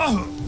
Oh!